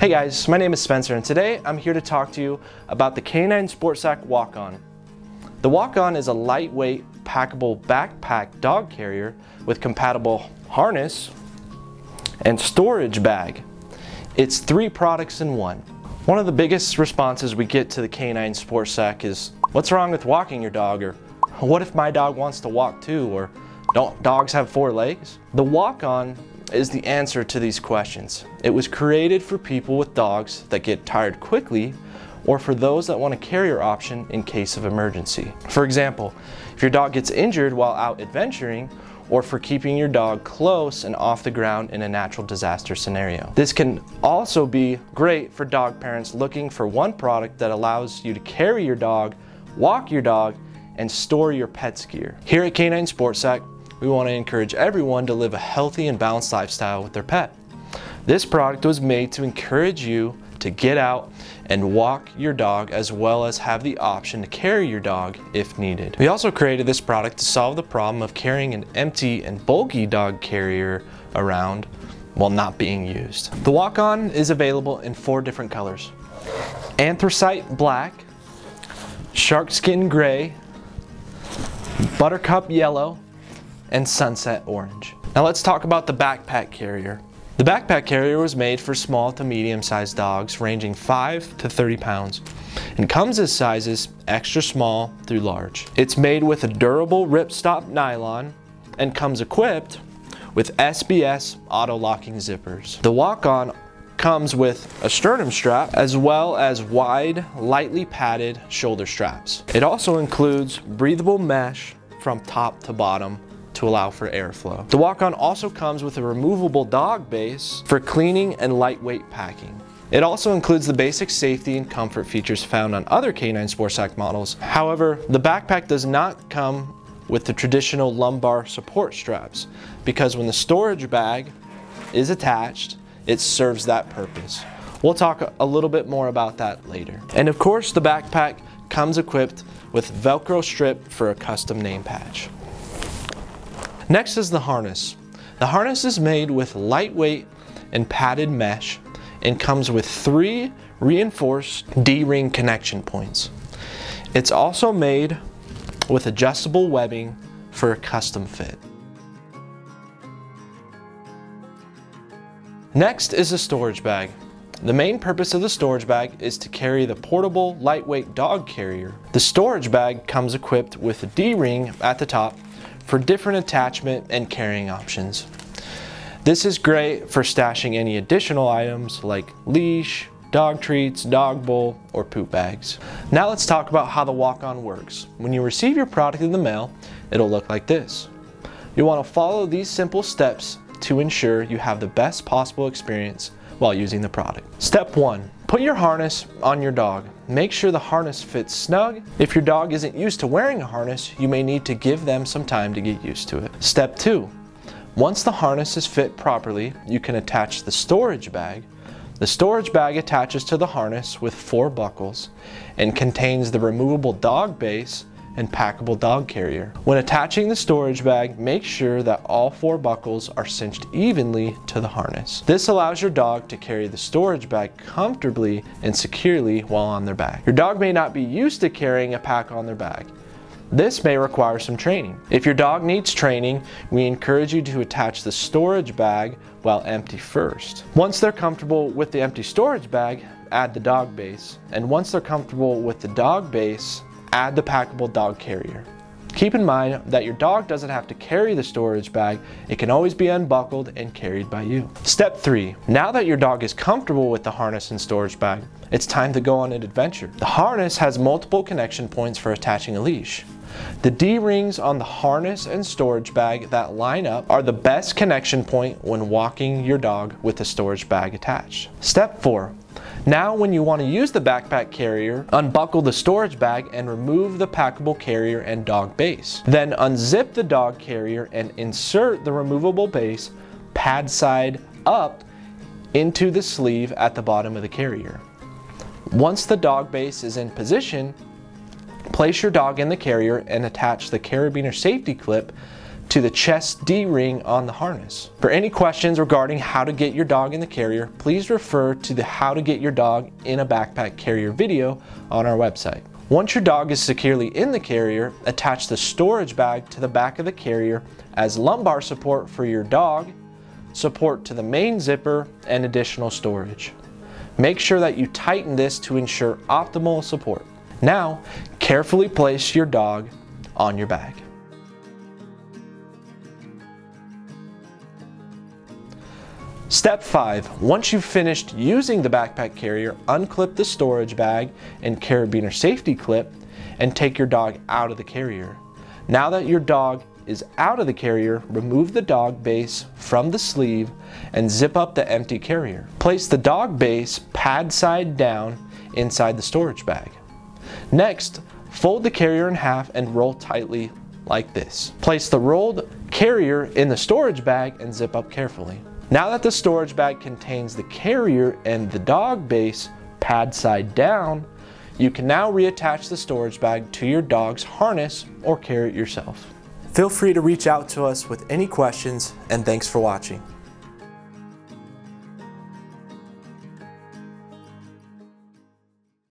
Hey guys, my name is Spencer and today I'm here to talk to you about the K9 Sport Sack Walk-On. The Walk-On is a lightweight, packable backpack dog carrier with compatible harness and storage bag. It's three products in one. One of the biggest responses we get to the K9 Sport Sack is, what's wrong with walking your dog? Or what if my dog wants to walk too? Or don't dogs have four legs? The Walk-On is the answer to these questions. It was created for people with dogs that get tired quickly or for those that want a carrier option in case of emergency. For example, if your dog gets injured while out adventuring or for keeping your dog close and off the ground in a natural disaster scenario. This can also be great for dog parents looking for one product that allows you to carry your dog, walk your dog, and store your pet's gear. Here at K9 Sport Sack, we want to encourage everyone to live a healthy and balanced lifestyle with their pet. This product was made to encourage you to get out and walk your dog as well as have the option to carry your dog if needed. We also created this product to solve the problem of carrying an empty and bulky dog carrier around while not being used. The walk-on is available in four different colors. Anthracite black, shark skin gray, buttercup yellow, and sunset orange. Now let's talk about the backpack carrier. The backpack carrier was made for small to medium sized dogs ranging 5 to 30 pounds and comes as sizes extra small through large. It's made with a durable ripstop nylon and comes equipped with SBS auto locking zippers. The walk-on comes with a sternum strap as well as wide, lightly padded shoulder straps. It also includes breathable mesh from top to bottom to allow for airflow. The walk-on also comes with a removable dog base for cleaning and lightweight packing. It also includes the basic safety and comfort features found on other K9 Sport Sack models. However, the backpack does not come with the traditional lumbar support straps because when the storage bag is attached, it serves that purpose. We'll talk a little bit more about that later. And of course, the backpack comes equipped with Velcro strip for a custom name patch. Next is the harness. The harness is made with lightweight and padded mesh and comes with three reinforced D-ring connection points. It's also made with adjustable webbing for a custom fit. Next is the storage bag. The main purpose of the storage bag is to carry the portable lightweight dog carrier. The storage bag comes equipped with a D-ring at the top for different attachment and carrying options. This is great for stashing any additional items like leash, dog treats, dog bowl, or poop bags. Now let's talk about how the walk-on works. When you receive your product in the mail, it'll look like this. You want to follow these simple steps to ensure you have the best possible experience while using the product. Step 1. Put your harness on your dog. Make sure the harness fits snug. If your dog isn't used to wearing a harness, you may need to give them some time to get used to it. Step 2. Once the harness is fit properly, you can attach the storage bag. The storage bag attaches to the harness with four buckles and contains the removable dog base and packable dog carrier. When attaching the storage bag, make sure that all four buckles are cinched evenly to the harness. This allows your dog to carry the storage bag comfortably and securely while on their back. Your dog may not be used to carrying a pack on their back. This may require some training. If your dog needs training, we encourage you to attach the storage bag while empty first. Once they're comfortable with the empty storage bag, add the dog base. And once they're comfortable with the dog base, add the packable dog carrier. Keep in mind that your dog doesn't have to carry the storage bag, it can always be unbuckled and carried by you. Step 3. Now that your dog is comfortable with the harness and storage bag, it's time to go on an adventure. The harness has multiple connection points for attaching a leash. The D-rings on the harness and storage bag that line up are the best connection point when walking your dog with the storage bag attached. Step 4. Now when you want to use the backpack carrier, unbuckle the storage bag and remove the packable carrier and dog base. Then unzip the dog carrier and insert the removable base pad side up into the sleeve at the bottom of the carrier. Once the dog base is in position, place your dog in the carrier and attach the carabiner safety clip to the chest D-ring on the harness. For any questions regarding how to get your dog in the carrier, please refer to the how to get your dog in a backpack carrier video on our website. Once your dog is securely in the carrier, attach the storage bag to the back of the carrier as lumbar support for your dog, support to the main zipper, and additional storage. Make sure that you tighten this to ensure optimal support. Now, carefully place your dog on your bag. Step 5. Once you've finished using the backpack carrier, unclip the storage bag and carabiner safety clip and take your dog out of the carrier. Now that your dog is out of the carrier, remove the dog base from the sleeve and zip up the empty carrier. Place the dog base pad side down inside the storage bag. Next, fold the carrier in half and roll tightly like this. Place the rolled carrier in the storage bag and zip up carefully. Now that the storage bag contains the carrier and the dog base pad side down, you can now reattach the storage bag to your dog's harness or carry it yourself. Feel free to reach out to us with any questions and thanks for watching.